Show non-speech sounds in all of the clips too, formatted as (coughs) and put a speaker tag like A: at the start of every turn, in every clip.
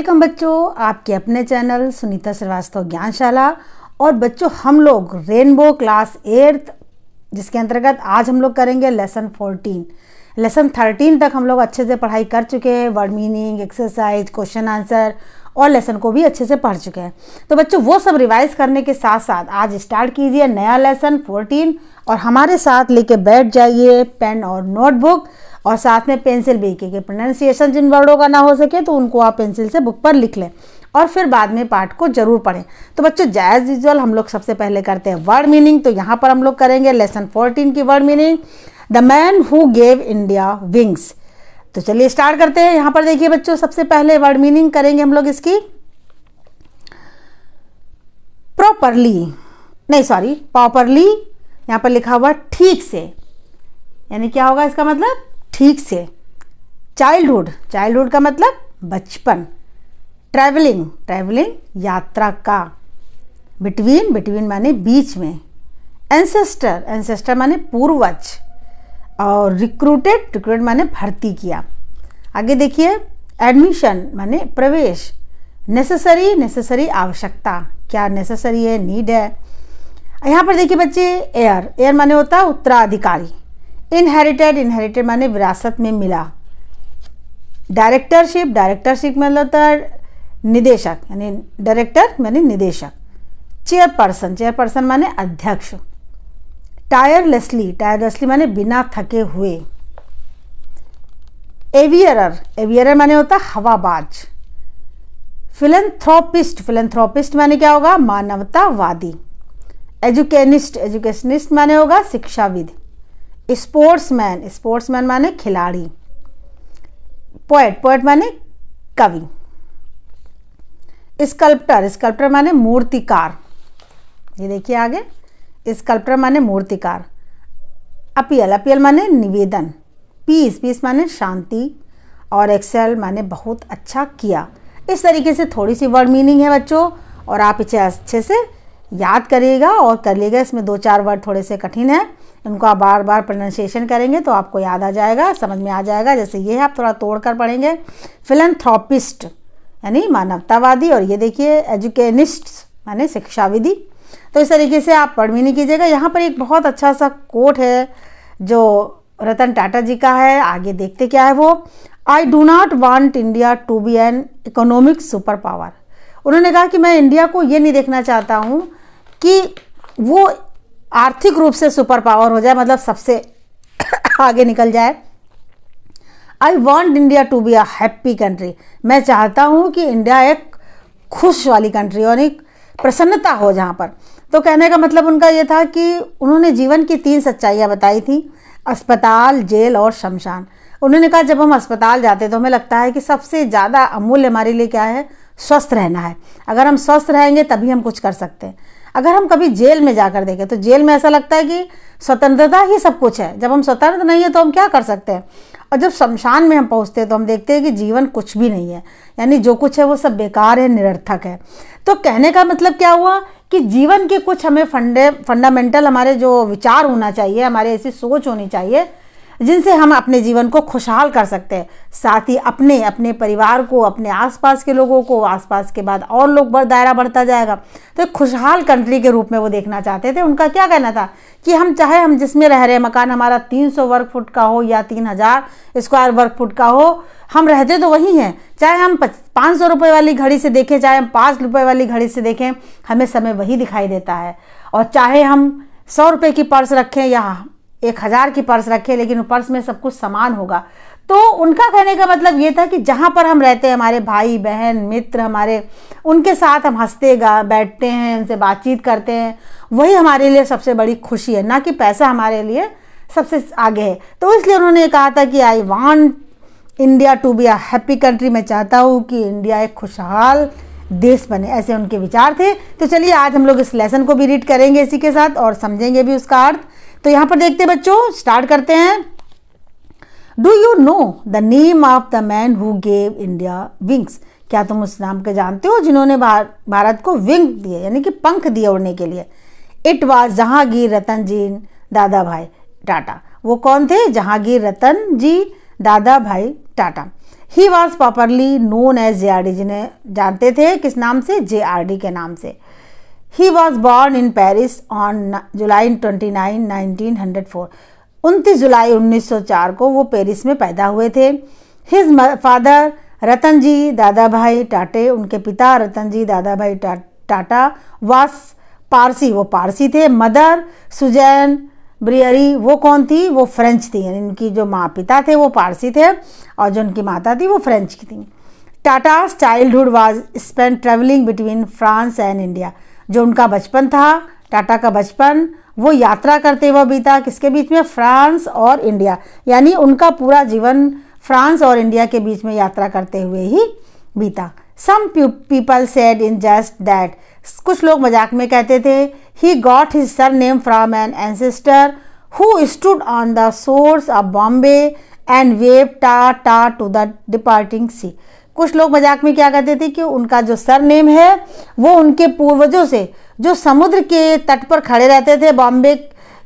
A: Welcome बच्चों, आपके अपने चैनल सुनीता श्रीवास्तव ज्ञानशाला और बच्चों, हम लोग रेनबो क्लास एट्थ जिसके अंतर्गत आज हम लोग करेंगे लेसन फोर्टीन लेसन थर्टीन तक हम लोग अच्छे से पढ़ाई कर चुके हैं word meaning exercise question answer और लेसन को भी अच्छे से पढ़ चुके हैं. तो बच्चों, वो सब रिवाइज करने के साथ साथ आज स्टार्ट कीजिए नया लेसन फोर्टीन और हमारे साथ लेके बैठ जाइए पेन और नोटबुक और साथ में पेंसिल भी क्योंकि प्रोनाउंसिएशन जिन वर्डों का ना हो सके तो उनको आप पेंसिल से बुक पर लिख लें और फिर बाद में पार्ट को ज़रूर पढ़ें। तो बच्चों जायज़ यूजल हम लोग सबसे पहले करते हैं वर्ड मीनिंग तो यहाँ पर हम लोग करेंगे लेसन फोर्टीन की word meaning the man who gave India wings तो चलिए स्टार्ट करते हैं। यहाँ पर देखिए बच्चों, सबसे पहले वर्ड मीनिंग करेंगे हम लोग इसकी। प्रॉपरली नहीं सॉरी प्रॉपरली यहाँ पर लिखा हुआ ठीक से। यानी क्या होगा इसका मतलब? ठीक से। चाइल्डहुड चाइल्डहुड का मतलब बचपन। ट्रैवलिंग ट्रैवलिंग यात्रा का। बिटवीन बिटवीन माने बीच में। एंसेस्टर एंसेस्टर माने पूर्वज। और रिक्रूटेड रिक्रूटेड माने भर्ती किया। आगे देखिए एडमिशन माने प्रवेश। नेसेसरी नेसेसरी आवश्यकता। क्या नेसेसरी है? नीड है। यहाँ पर देखिए बच्चे एयर एयर माने होता है उत्तराधिकारी। इनहेरिटेड इनहेरिटेड माने विरासत में मिला। डायरेक्टरशिप डायरेक्टरशिप मतलब है निदेशक, यानी डायरेक्टर माने निदेशक। चेयरपर्सन चेयरपर्सन माने अध्यक्ष। टायरलेसली टायरलेसली माने बिना थके हुए। एवियरर एवियरर माने होता हवाबाज। फिलेंथ्रोपिस्ट फिलेंथ्रोपिस्ट माने क्या होगा? मानवतावादी। एजुकेनिस्ट एजुकेशनिस्ट माने होगा शिक्षाविद। स्पोर्ट्समैन स्पोर्ट्समैन माने खिलाड़ी पोएट पोएट माने कवि स्कल्प्टर स्कल्प्टर माने मूर्तिकार, ये देखिए आगे स्कल्प्टर माने मूर्तिकार अपील अपील माने निवेदन पीस पीस माने शांति, और एक्सेल माने बहुत अच्छा किया। इस तरीके से थोड़ी सी वर्ड मीनिंग है बच्चों, और आप इसे अच्छे से याद करिएगा, और कर लीजिएगा इसमें दो चार वर्ड थोड़े से कठिन है। उनको आप बार बार प्रोनाउंसिएशन करेंगे तो आपको याद आ जाएगा, समझ में आ जाएगा। जैसे ये है आप थोड़ा तोड़ कर पढ़ेंगे फिलेंथ्रोपिस्ट यानी मानवतावादी और ये देखिए एजुकेनिस्ट माने शिक्षाविधि तो इस तरीके से आप पढ़ भी नहीं कीजिएगा। यहाँ पर एक बहुत अच्छा सा कोट है, जो रतन टाटा जी का है, आगे देखते क्या है वो? I do not want India to be an economic super power उन्होंने कहा कि मैं इंडिया को ये नहीं देखना चाहता हूँ कि वो आर्थिक रूप से सुपर पावर हो जाए मतलब सबसे (coughs) आगे निकल जाए। I want India to be a happy country मैं चाहता हूँ कि इंडिया एक खुश वाली कंट्री और एक प्रसन्नता हो जहाँ पर। तो कहने का मतलब उनका ये था कि उन्होंने जीवन की तीन सच्चाइयाँ बताई थी, अस्पताल, जेल और शमशान। उन्होंने कहा, जब हम अस्पताल जाते तो हमें लगता है कि सबसे ज़्यादा अमूल्य हमारे लिए क्या है? स्वस्थ रहना है। अगर हम स्वस्थ रहेंगे, तभी हम कुछ कर सकते हैं। अगर हम कभी जेल में जाकर देखें तो जेल में ऐसा लगता है कि स्वतंत्रता ही सब कुछ है। जब हम स्वतंत्र नहीं है तो हम क्या कर सकते हैं? और जब शमशान में हम पहुँचते हैं तो हम देखते हैं कि जीवन कुछ भी नहीं है। यानी जो कुछ है, वो सब बेकार है, निरर्थक है। तो कहने का मतलब क्या हुआ कि जीवन के कुछ हमें फंडे, फंडामेंटल हमारे जो विचार होना चाहिए, हमारे ऐसी सोच होनी चाहिए जिनसे हम अपने जीवन को खुशहाल कर सकते हैं। साथ ही अपने अपने परिवार को, अपने आसपास के लोगों को, आसपास के बाद और लोग बढ़, दायरा बढ़ता जाएगा। तो एक खुशहाल कंट्री के रूप में वो देखना चाहते थे। उनका क्या कहना था कि हम चाहे हम जिसमें रह रहे मकान हमारा 300 वर्ग फुट का हो या 3000 स्क्वायर वर्ग फुट का हो, हम रहते तो वही हैं। चाहे हम पाँच सौ रुपये वाली घड़ी से देखें, चाहे हम पाँच रुपये वाली घड़ी से देखें, हमें समय वही दिखाई देता है। और चाहे हम सौ रुपये की पर्स रखें या एक हज़ार की पर्स रखे, लेकिन पर्स में सब कुछ समान होगा। तो उनका कहने का मतलब ये था कि जहाँ पर हम रहते हैं, हमारे भाई, बहन, मित्र, हमारे, उनके साथ हम हँसते गा बैठते हैं, उनसे बातचीत करते हैं। वही हमारे लिए सबसे बड़ी खुशी है, ना कि पैसा हमारे लिए सबसे आगे है। तो इसलिए उन्होंने कहा था कि I want India to be a happy country मैं चाहता हूँ कि इंडिया एक खुशहाल देश बने, ऐसे उनके विचार थे। तो चलिए, आज हम लोग इस लेसन को भी रीड करेंगे इसी के साथ और समझेंगे भी उसका अर्थ। तो यहाँ पर देखते हैं बच्चों स्टार्ट करते हैं। Do you know the name of the man who gave India wings क्या तुम उस नाम के जानते हो जिन्होंने भारत को विंग दिए, यानी कि पंख दिए उड़ने के लिए? It was Jehangir Ratanji Dadabhoy Tata. वो कौन थे? Jahangir Ratanji Dadabhoy Tata. He was properly known as J R D जिन्हें जानते थे? किस नाम से? जे आर डी के नाम से। He was born in Paris on July twenty nine nineteen hundred four उनतीस जुलाई 1904 को वो पेरिस में पैदा हुए थे। हिज फादर रतन जी दादा भाई टाटे उनके पिता रतन जी दादा भाई टा, टाटा वास पारसी वो पारसी थे। मदर सुजैन ब्रियरी वो कौन थी? वो फ्रेंच थी। यानी इनकी जो माँ पिता थे वो पारसी थे और जो उनकी माता थी वो फ्रेंच की थी। Tata childhood was spend travelling between France and India. जो उनका बचपन था, टाटा का बचपन, वो यात्रा करते हुए बीता। किसके बीच में? फ्रांस और इंडिया। यानी उनका पूरा जीवन फ्रांस और इंडिया के बीच में यात्रा करते हुए ही बीता। Some people said in just that कुछ लोग मज़ाक में कहते थे he got his surname from an ancestor who stood on the source of Bombay and wave ta ta to the departing सी कुछ लोग मज़ाक में क्या कहते थे कि उनका जो सर नेम है, वो उनके पूर्वजों से, जो समुद्र के तट पर खड़े रहते थे, बॉम्बे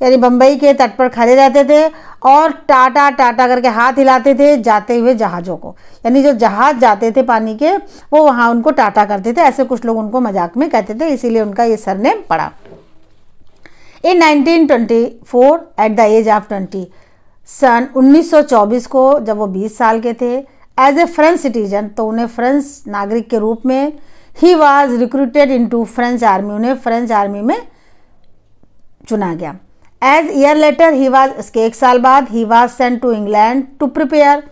A: यानी बम्बई के तट पर खड़े रहते थे और टाटा टाटा करके हाथ हिलाते थे जाते हुए जहाज़ों को। यानी जो जहाज़ जाते थे पानी के, वो वहाँ उनको टाटा करते थे। ऐसे कुछ लोग उनको मज़ाक में कहते थे, इसीलिए उनका ये सरनेम पड़ा। In 1924 at the age of 20 सन 1924 को जब वो 20 साल के थे एज ए फ्रेंच सिटीजन तो उन्हें फ्रेंच नागरिक के रूप में he was recruited into French army उन्हें फ्रेंच आर्मी में चुना गया। Age year later he was इसके एक साल बाद he was sent to England to prepare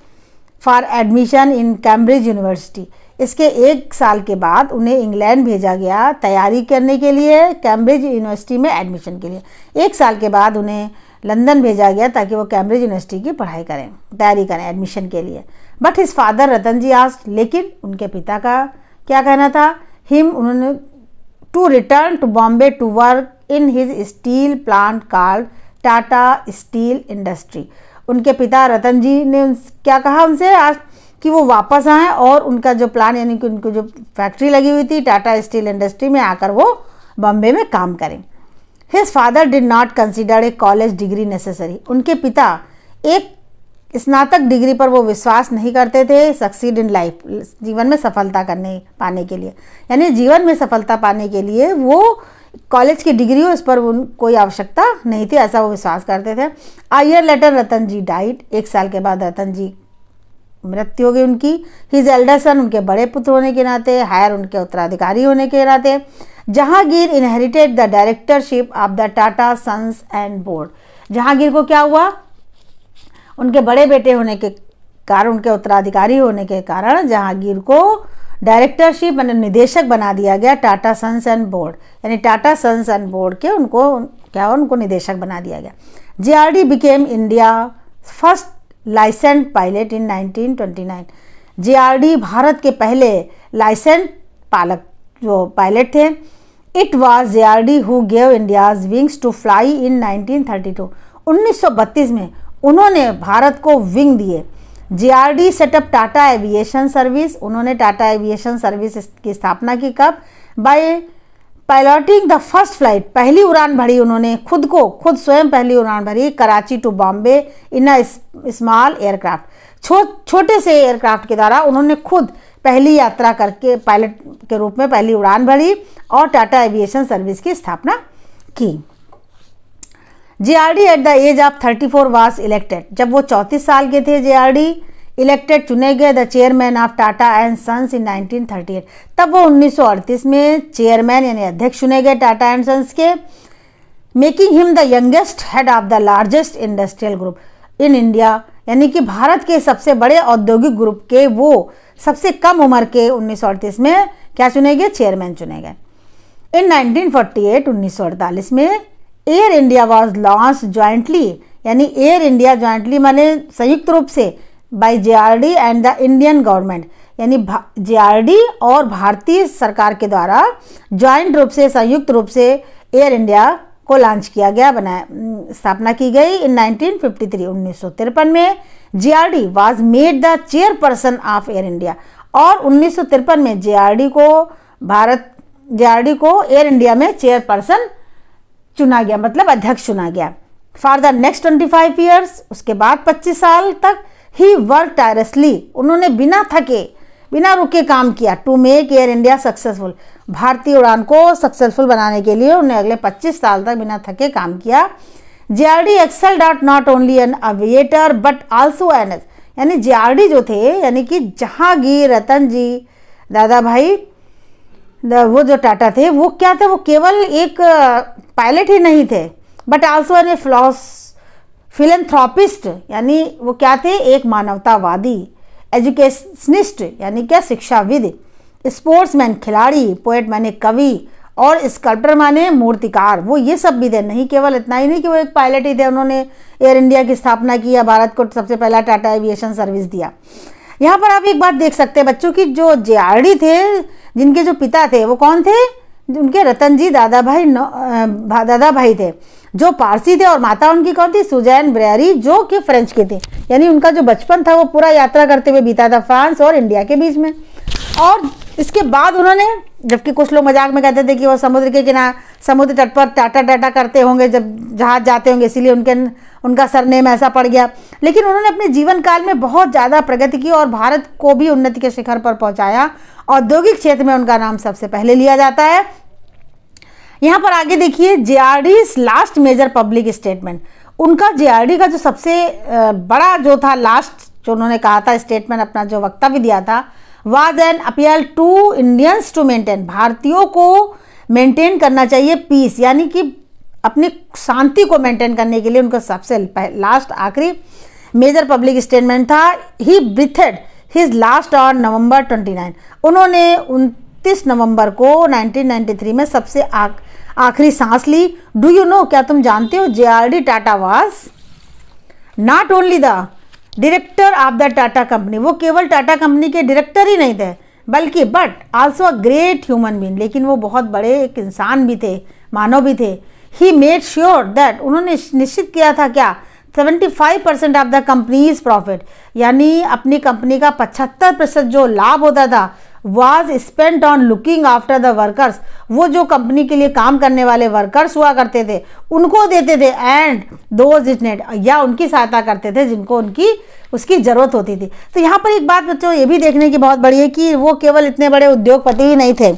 A: for admission in Cambridge university इसके एक साल के बाद उन्हें इंग्लैंड भेजा गया तैयारी करने के लिए कैम्ब्रिज यूनिवर्सिटी में एडमिशन के लिए। एक साल के बाद उन्हें लंदन भेजा गया ताकि वो कैम्ब्रिज यूनिवर्सिटी की पढ़ाई करें, तैयारी करें एडमिशन के लिए। बट हिज फादर रतन जी आज लेकिन उनके पिता का क्या कहना था? हिम उन्होंने to return to Bombay to work in his steel plant called Tata steel industry उनके पिता रतन जी ने क्या कहा उनसे? आज कि वो वापस आए और उनका जो प्लान यानी कि उनको जो फैक्ट्री लगी हुई थी टाटा स्टील इंडस्ट्री में आकर वो बॉम्बे में काम करें। His father did not consider a college degree necessary उनके पिता एक स्नातक डिग्री पर वो विश्वास नहीं करते थे सक्सीड इन लाइफ जीवन में सफलता करने, पाने के लिए। यानी जीवन में सफलता पाने के लिए वो कॉलेज की डिग्री हो, इस पर उन, कोई आवश्यकता नहीं थी, ऐसा वो विश्वास करते थे। A year later Ratanji died एक साल के बाद रतन जी मृत्यु हो गई उनकी। हिज एल्डर सन उनके बड़े पुत्र होने के नाते हायर उनके उत्तराधिकारी होने के नाते। Jehangir inherited the directorship of the Tata sons and board Jehangir को क्या हुआ? उनके बड़े बेटे होने के कारण, उनके उत्तराधिकारी होने के कारण जहांगीर को डायरेक्टरशिप मैंने निदेशक बना दिया गया टाटा सन्स एंड बोर्ड यानी टाटा सन्स एंड बोर्ड के उनको, क्या उनको निदेशक बना दिया गया। J R D became India first licensed pilot in 1929 J R D Bharat के पहले लाइसेंट पालक, जो पायलट थे। It was J R D who gave India's wings to fly in 1932 1932 में उन्होंने भारत को विंग दिए। JRD set up Tata aviation service उन्होंने टाटा एविएशन सर्विस की स्थापना की कब? By piloting the first flight पहली उड़ान भरी उन्होंने, खुद को, खुद स्वयं पहली उड़ान भरी Karachi to Bombay in a small aircraft छो छोटे से एयरक्राफ्ट के द्वारा उन्होंने खुद पहली यात्रा करके पायलट के रूप में पहली उड़ान भरी और टाटा एविएशन सर्विस की स्थापना की। J R D at the age of thirty four was elected जब वो चौंतीस साल के थे जे आर डी इलेक्टेड चुने गए the chairman of Tata and sons in 1938 तब वो 1938 में चेयरमैन यानी अध्यक्ष चुने गए टाटा एंड सन्स के making him the youngest head of the largest industrial group in India यानी कि भारत के सबसे बड़े औद्योगिक ग्रुप के वो सबसे कम उम्र के उन्नीस में क्या चुने गए? चेयरमैन चुने गए। इन 1948 1948 में Air India was launch jointly यानी एयर इंडिया ज्वाइंटली माने संयुक्त रूप से by JRD and the Indian government यानी जेआरडी और भारतीय सरकार के द्वारा ज्वाइंट रूप से, संयुक्त रूप से एयर इंडिया को लॉन्च किया गया, बनाया स्थापना की गई इन 1953 उन्नीस में। JRD was made the chairperson of Air India और उन्नीस सौ तिरपन में जेआरडी को, भारत जेआरडी को एयर इंडिया में चेयरपर्सन चुना गया मतलब अध्यक्ष चुना गया। For the next twenty five years उसके बाद पच्चीस साल तक ही वर्क टायरसली उन्होंने बिना थके, बिना रुके काम किया। To make Air India successful भारतीय उड़ान को सक्सेसफुल बनाने के लिए उन्हें अगले 25 साल तक बिना थके काम किया। J R D axle dot not only an aviator but also an S यानी जे आर डी जो थे, यानी कि जहांगीर, रतन जी, दादा भाई वो जो टाटा थे, वो क्या थे? वो केवल एक पायलट ही नहीं थे but also an a floss philanthropist यानी वो क्या थे? एक मानवतावादी एजुकेशनिस्ट यानी क्या? शिक्षाविद स्पोर्ट्समैन खिलाड़ी पोएट माने कवि, और स्कल्प्टर माने मूर्तिकार। वो ये सब भी थे, नहीं केवल इतना ही नहीं कि वो एक पायलट ही थे, उन्होंने एयर इंडिया की स्थापना की, या भारत को सबसे पहला टाटा एविएशन सर्विस दिया। यहाँ पर आप एक बात देख सकते हैं, बच्चों की जो जेआरडी थे, जिनके जो पिता थे, वो कौन थे? उनके रतन जी दादा भाई दादा भाई थे, जो पारसी थे और माता उनकी कौन थी? सुजैन ब्रेरी, जो कि फ्रेंच के थे। यानी उनका जो बचपन था, वो पूरा यात्रा करते हुए बीता था फ्रांस और इंडिया के बीच में। और इसके बाद उन्होंने, जबकि कुछ लोग मज़ाक में कहते थे कि वो समुद्र के किनारे समुद्र तट पर टाटा टाटा करते होंगे, जब जहाज़ जाते होंगे, इसीलिए उनके, उनका सरनेम ऐसा पड़ गया। लेकिन उन्होंने अपने जीवन काल में बहुत ज़्यादा प्रगति की और भारत को भी उन्नति के शिखर पर पहुँचाया। औद्योगिक क्षेत्र में उनका नाम सबसे पहले लिया जाता है। यहाँ पर आगे देखिए J last major public statement उनका जे का जो सबसे बड़ा जो था लास्ट जो उन्होंने कहा था स्टेटमेंट अपना जो वक्तव्य दिया था was an appeal to Indians to maintain भारतीयों को मेंटेन करना चाहिए पीस यानी कि अपनी शांति को मेंटेन करने के लिए उनका सबसे लास्ट आखिरी मेजर पब्लिक स्टेटमेंट था। He breathed his last on November 29 उन्होंने 29 नवंबर को 1993 में सबसे आखिरी सांस ली। डू यू नो क्या तुम जानते हो J R D Tata was not only the director of the Tata company वो केवल टाटा कंपनी के डायरेक्टर ही नहीं थे, बल्कि but also a great human being लेकिन वो बहुत बड़े एक इंसान भी थे, मानव भी थे। ही मेड श्योर दैट उन्होंने निश्चित किया था क्या? 75 percent of the company's profit यानी अपनी कंपनी का 75 प्रतिशत जो लाभ होता था was spent on looking after the workers वो जो कंपनी के लिए काम करने वाले वर्कर्स हुआ करते थे, उनको देते थे एंड दोज नेट या उनकी सहायता करते थे जिनको उनकी, उसकी ज़रूरत होती थी। तो यहाँ पर एक बात बच्चों ये भी देखने की बहुत बड़ी है कि वो केवल इतने बड़े उद्योगपति ही नहीं थे।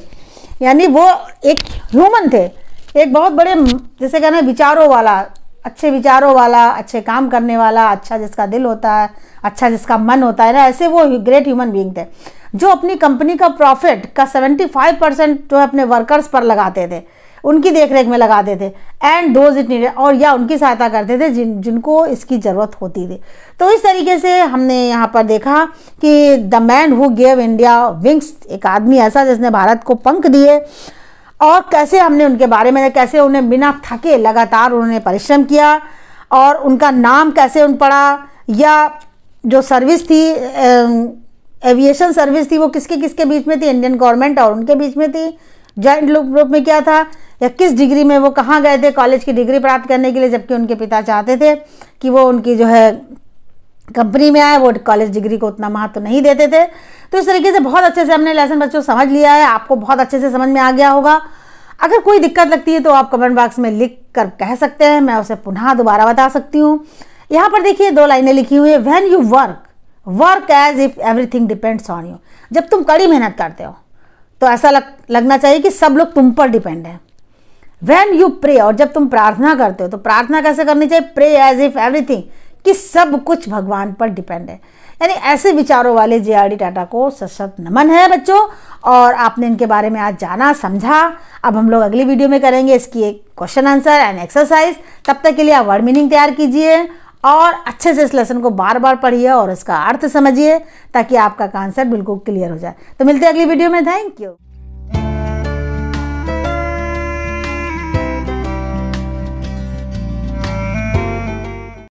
A: यानी वो एक ह्यूमन थे। एक बहुत बड़े, जैसे कहना विचारों वाला अच्छे विचारों वाला, अच्छे काम करने वाला अच्छा जिसका दिल होता है अच्छा जिसका मन होता है ना, ऐसे वो ग्रेट ह्यूमन बींग थे, जो अपनी कंपनी का प्रॉफिट का 75 परसेंट जो है अपने वर्कर्स पर लगाते थे, उनकी देखरेख में लगाते थे एंड दोज इट नीडेड और या उनकी सहायता करते थे जिन, जिनको इसकी ज़रूरत होती थी। तो इस तरीके से हमने यहाँ पर देखा कि the man who gave India wings एक आदमी ऐसा जिसने भारत को पंख दिए और कैसे हमने उनके बारे में, कैसे उन्हें बिना थके लगातार उन्होंने परिश्रम किया, और उनका नाम कैसे उन पड़ा, या जो सर्विस थी एविएशन सर्विस थी, वो किसके किसके बीच में थी, इंडियन गवर्नमेंट और उनके बीच में थी, जॉइंट ग्रुप में क्या था, या किस डिग्री में वो कहाँ गए थे, कॉलेज की डिग्री प्राप्त करने के लिए, जबकि उनके पिता चाहते थे कि वो उनकी जो है कंपनी में आए वो कॉलेज डिग्री को उतना महत्व तो नहीं देते थे। तो इस तरीके से बहुत अच्छे से हमने लेसन बच्चों समझ लिया है। आपको बहुत अच्छे से समझ में आ गया होगा। अगर कोई दिक्कत लगती है तो आप कमेंट बॉक्स में लिख कर कह सकते हैं मैं उसे पुनः दोबारा बता सकती हूँ। यहाँ पर देखिए दो लाइनें लिखी हुई है। When you work work as if everything depends on you जब तुम कड़ी मेहनत करते हो तो ऐसा लग, लगना चाहिए कि सब लोग तुम पर डिपेंड है। वैन यू प्रे और जब तुम प्रार्थना करते हो तो प्रार्थना कैसे करनी चाहिए? प्रे एज इफ़ एवरीथिंग कि सब कुछ भगवान पर डिपेंड है। यानी ऐसे विचारों वाले जे आर डी टाटा को सशक्त नमन है बच्चों, और आपने इनके बारे में आज जाना, समझा। अब हम लोग अगली वीडियो में करेंगे इसकी एक क्वेश्चन आंसर एंड एक्सरसाइज तब तक के लिए आप वर्ड मीनिंग तैयार कीजिए, और अच्छे से इस लेसन को बार बार पढ़िए और इसका अर्थ समझिए, ताकि आपका कॉन्सेप्ट बिल्कुल क्लियर हो जाए। तो मिलते हैं अगली वीडियो में। Thank you